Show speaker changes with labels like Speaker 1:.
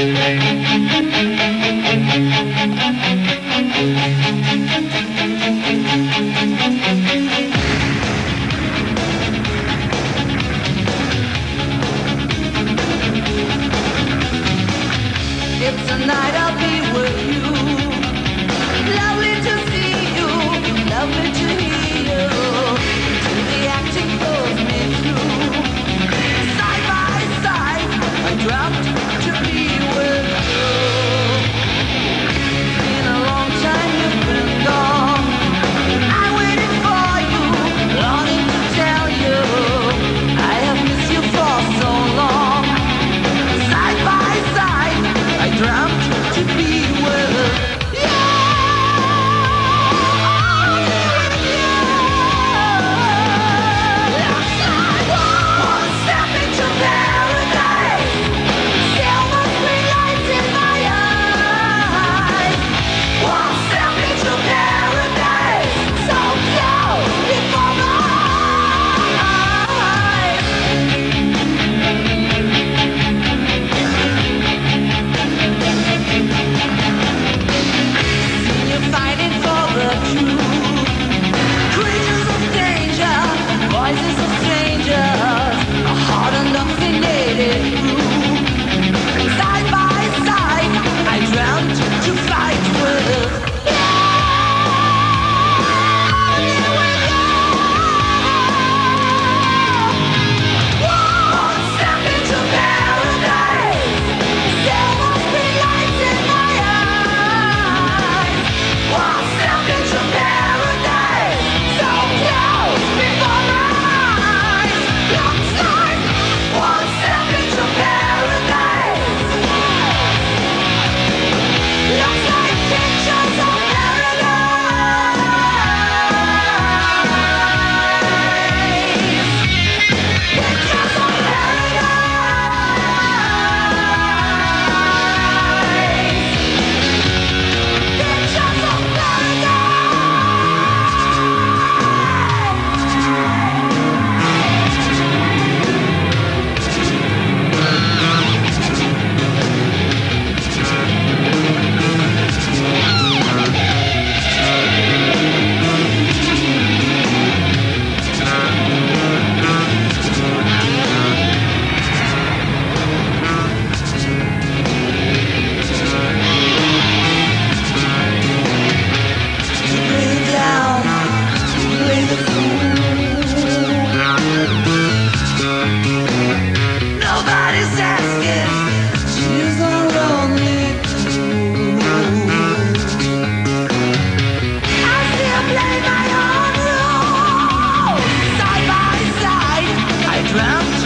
Speaker 1: Thank you. around